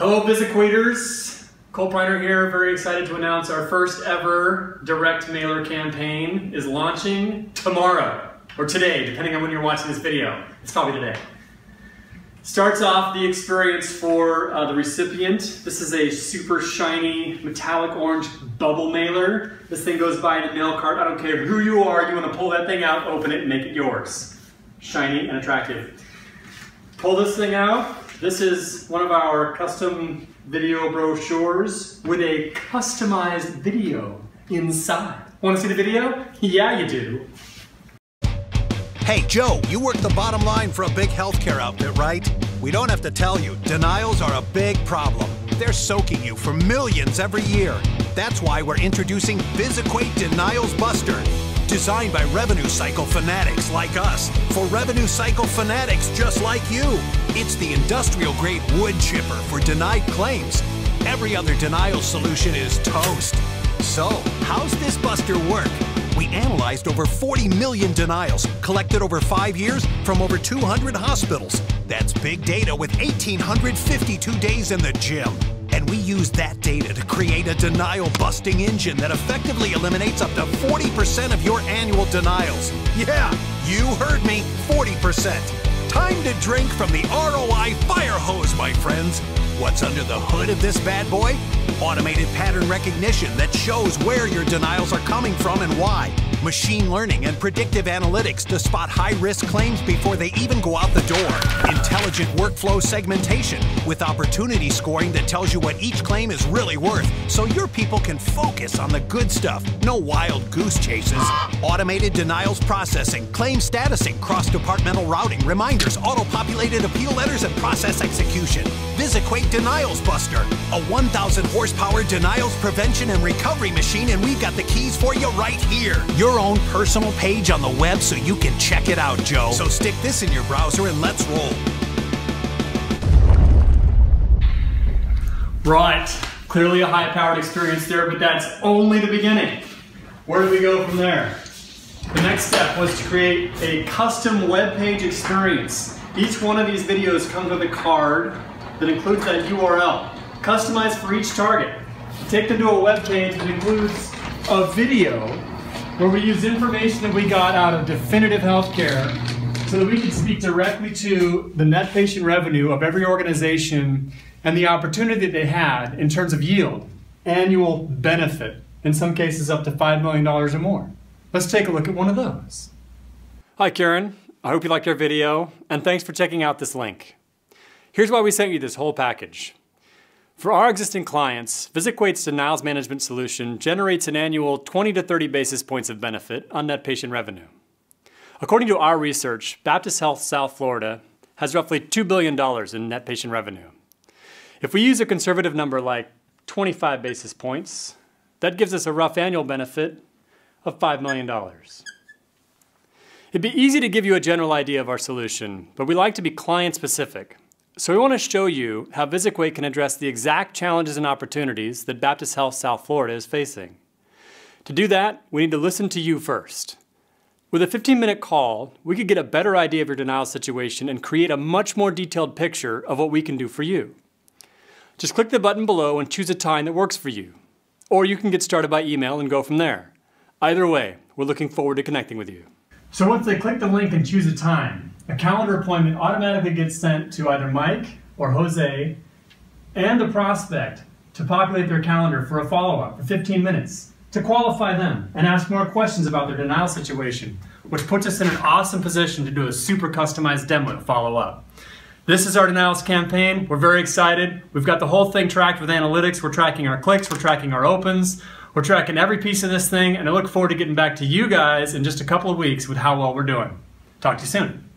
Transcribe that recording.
Hello VisiQuaters, Colt Briner here, very excited to announce our first ever direct mailer campaign is launching tomorrow, or today, depending on when you're watching this video. It's probably today. Starts off the experience for uh, the recipient. This is a super shiny metallic orange bubble mailer. This thing goes by in a mail cart. I don't care who you are, you want to pull that thing out, open it, and make it yours. Shiny and attractive. Pull this thing out. This is one of our custom video brochures with a customized video inside. Want to see the video? Yeah, you do. Hey, Joe, you work the bottom line for a big healthcare outfit, right? We don't have to tell you, denials are a big problem. They're soaking you for millions every year. That's why we're introducing VisiQuate Denials Buster. Designed by revenue cycle fanatics like us, for revenue cycle fanatics just like you. It's the industrial grade wood chipper for denied claims. Every other denial solution is toast. So, how's this buster work? We analyzed over 40 million denials, collected over five years from over 200 hospitals. That's big data with 1,852 days in the gym. And we used that data to create a denial busting engine that effectively eliminates up to 40% of your annual denials. Yeah, you heard me 40%. Time to drink from the ROI fire hose, my friends. What's under the hood of this bad boy? Automated pattern recognition that shows where your denials are coming from and why. Machine learning and predictive analytics to spot high risk claims before they even go out the door. Intelligent workflow segmentation with opportunity scoring that tells you what each claim is really worth so your people can focus on the good stuff, no wild goose chases. Automated denials processing, claim statusing, cross departmental routing, reminders, auto populated appeal letters, and process execution. VisiQuate Denials Buster, a 1,000 horsepower denials prevention and recovery machine, and we've got the keys for you right here. Your own personal page on the web so you can check it out, Joe. So stick this in your browser and let's roll. Right, clearly a high-powered experience there, but that's only the beginning. Where do we go from there? The next step was to create a custom web page experience. Each one of these videos comes with a card that includes that URL, customized for each target. Take them to a web page that includes a video where we use information that we got out of Definitive Healthcare so that we can speak directly to the net patient revenue of every organization and the opportunity that they had in terms of yield, annual benefit, in some cases up to $5 million or more. Let's take a look at one of those. Hi Karen, I hope you liked our video and thanks for checking out this link. Here's why we sent you this whole package. For our existing clients, VisiQuate's denials management solution generates an annual 20 to 30 basis points of benefit on net patient revenue. According to our research, Baptist Health South Florida has roughly $2 billion in net patient revenue. If we use a conservative number like 25 basis points, that gives us a rough annual benefit of $5 million. It'd be easy to give you a general idea of our solution, but we like to be client specific. So we want to show you how VisiQuate can address the exact challenges and opportunities that Baptist Health South Florida is facing. To do that, we need to listen to you first. With a 15-minute call, we could get a better idea of your denial situation and create a much more detailed picture of what we can do for you. Just click the button below and choose a time that works for you. Or you can get started by email and go from there. Either way, we're looking forward to connecting with you. So once they click the link and choose a time, a calendar appointment automatically gets sent to either Mike or Jose and the prospect to populate their calendar for a follow-up for 15 minutes to qualify them and ask more questions about their denial situation, which puts us in an awesome position to do a super customized demo to follow up. This is our denials campaign. We're very excited. We've got the whole thing tracked with analytics. We're tracking our clicks, we're tracking our opens, we're tracking every piece of this thing, and I look forward to getting back to you guys in just a couple of weeks with how well we're doing. Talk to you soon.